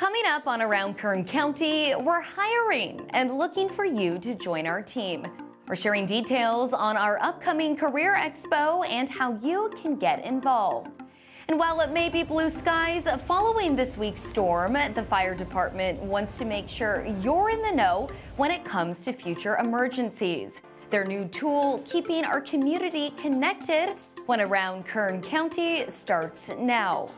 Coming up on Around Kern County, we're hiring and looking for you to join our team. We're sharing details on our upcoming Career Expo and how you can get involved. And while it may be blue skies following this week's storm, the fire department wants to make sure you're in the know when it comes to future emergencies. Their new tool, keeping our community connected when around Kern County, starts now.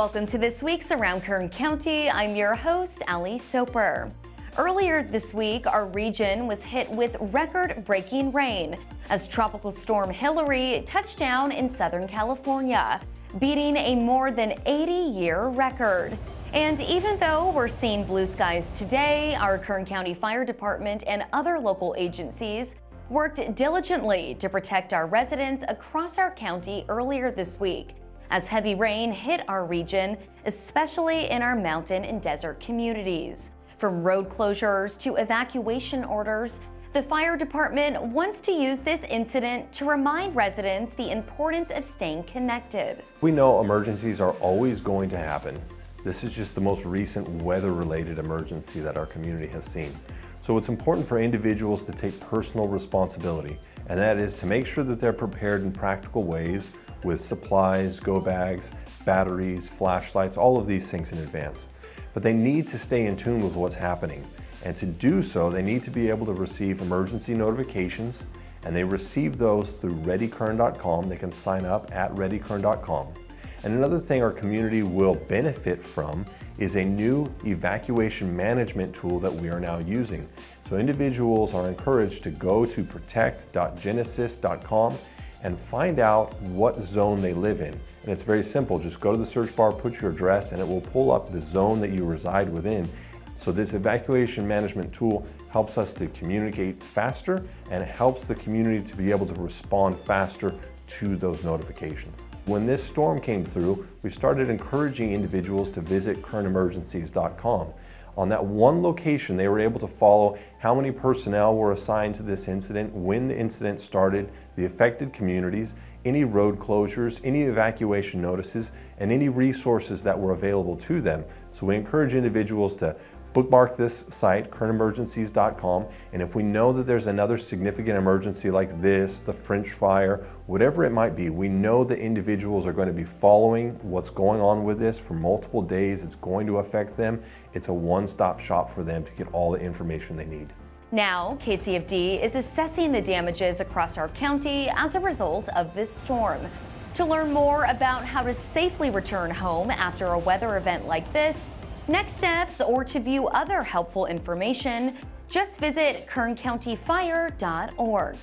Welcome to this week's Around Kern County. I'm your host, Ali Soper. Earlier this week, our region was hit with record breaking rain as Tropical Storm Hilary touched down in Southern California, beating a more than 80 year record. And even though we're seeing blue skies today, our Kern County Fire Department and other local agencies worked diligently to protect our residents across our county earlier this week as heavy rain hit our region, especially in our mountain and desert communities. From road closures to evacuation orders, the fire department wants to use this incident to remind residents the importance of staying connected. We know emergencies are always going to happen. This is just the most recent weather-related emergency that our community has seen. So it's important for individuals to take personal responsibility, and that is to make sure that they're prepared in practical ways with supplies, go bags, batteries, flashlights, all of these things in advance. But they need to stay in tune with what's happening. And to do so, they need to be able to receive emergency notifications, and they receive those through readykern.com. They can sign up at readykern.com. And another thing our community will benefit from is a new evacuation management tool that we are now using. So individuals are encouraged to go to protect.genasys.com and find out what zone they live in. And it's very simple. Just go to the search bar, put your address, and it will pull up the zone that you reside within. So this evacuation management tool helps us to communicate faster and it helps the community to be able to respond faster to those notifications. When this storm came through, we started encouraging individuals to visit kernemergencies.com. On that one location, they were able to follow how many personnel were assigned to this incident, when the incident started, the affected communities, any road closures, any evacuation notices, and any resources that were available to them. So we encourage individuals to bookmark this site, kernemergencies.com, and if we know that there's another significant emergency like this, the French fire, whatever it might be, we know that individuals are going to be following what's going on with this for multiple days. It's going to affect them. It's a one-stop shop for them to get all the information they need. Now, KCFD is assessing the damages across our county as a result of this storm. To learn more about how to safely return home after a weather event like this, Next steps or to view other helpful information, just visit kerncountyfire.org.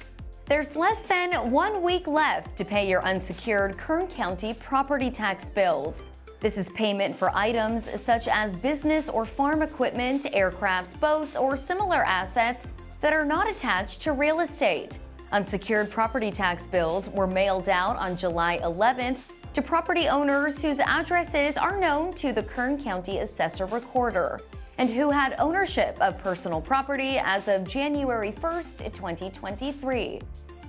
There's less than one week left to pay your unsecured Kern County property tax bills. This is payment for items such as business or farm equipment, aircrafts, boats, or similar assets that are not attached to real estate. Unsecured property tax bills were mailed out on July 11th to property owners whose addresses are known to the Kern County Assessor Recorder and who had ownership of personal property as of January 1, 2023.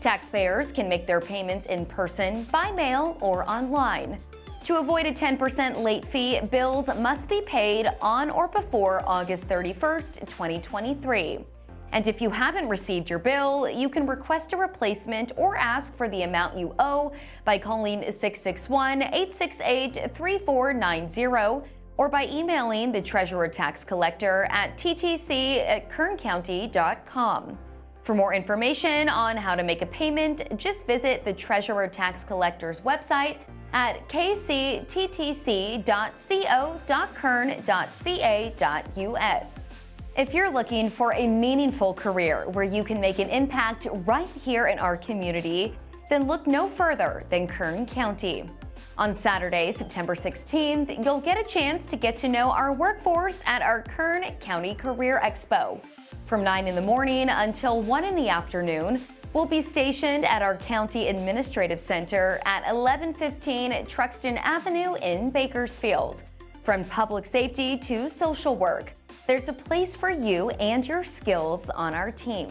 Taxpayers can make their payments in person, by mail, or online. To avoid a 10% late fee, bills must be paid on or before August 31, 2023. And if you haven't received your bill, you can request a replacement or ask for the amount you owe by calling 661-868-3490 or by emailing the Treasurer Tax Collector at ttc at kerncounty.com. For more information on how to make a payment, just visit the Treasurer Tax Collector's website at kcttc.co.kern.ca.us. If you're looking for a meaningful career where you can make an impact right here in our community, then look no further than Kern County. On Saturday, September 16th, you'll get a chance to get to know our workforce at our Kern County Career Expo. From 9 in the morning until 1 in the afternoon, we'll be stationed at our County Administrative Center at 1115 Truxtun Avenue in Bakersfield. From public safety to social work, there's a place for you and your skills on our team.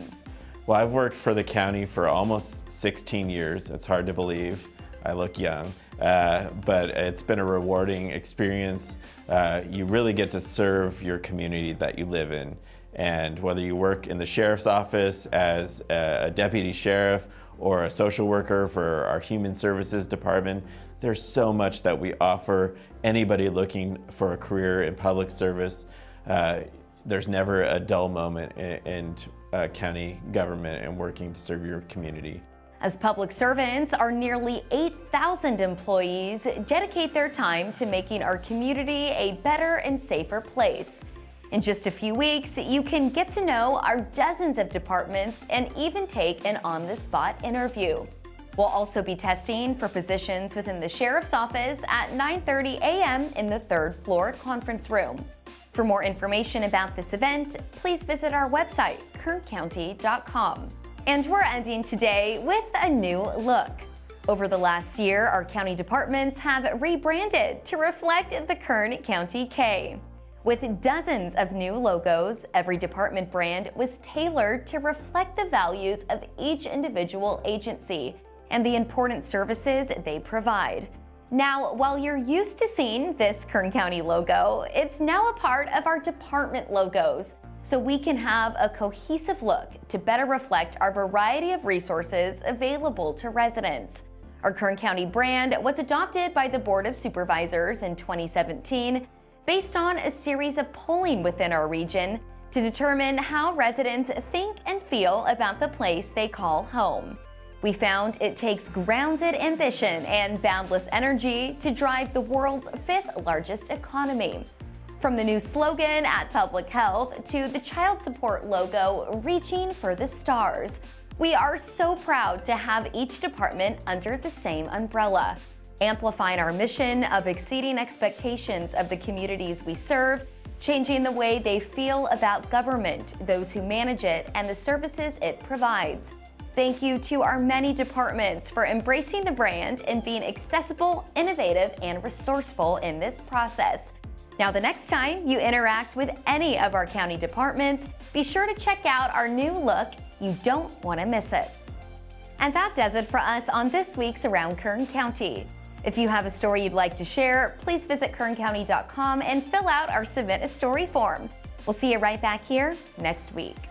Well, I've worked for the county for almost 16 years. It's hard to believe. I look young, uh, but it's been a rewarding experience. Uh, you really get to serve your community that you live in. And whether you work in the sheriff's office as a deputy sheriff or a social worker for our human services department, there's so much that we offer anybody looking for a career in public service. Uh, there's never a dull moment in, in uh, county government and working to serve your community. As public servants, our nearly 8,000 employees dedicate their time to making our community a better and safer place. In just a few weeks, you can get to know our dozens of departments and even take an on-the-spot interview. We'll also be testing for positions within the Sheriff's Office at 9.30 a.m. in the third floor conference room. For more information about this event, please visit our website, kerncounty.com. And we're ending today with a new look. Over the last year, our county departments have rebranded to reflect the Kern County K. With dozens of new logos, every department brand was tailored to reflect the values of each individual agency and the important services they provide. Now, while you're used to seeing this Kern County logo, it's now a part of our department logos, so we can have a cohesive look to better reflect our variety of resources available to residents. Our Kern County brand was adopted by the Board of Supervisors in 2017 based on a series of polling within our region to determine how residents think and feel about the place they call home. We found it takes grounded ambition and boundless energy to drive the world's fifth largest economy. From the new slogan at Public Health to the child support logo reaching for the stars, we are so proud to have each department under the same umbrella, amplifying our mission of exceeding expectations of the communities we serve, changing the way they feel about government, those who manage it, and the services it provides. Thank you to our many departments for embracing the brand and being accessible, innovative, and resourceful in this process. Now, the next time you interact with any of our county departments, be sure to check out our new look. You don't want to miss it. And that does it for us on this week's Around Kern County. If you have a story you'd like to share, please visit kerncounty.com and fill out our Submit a Story form. We'll see you right back here next week.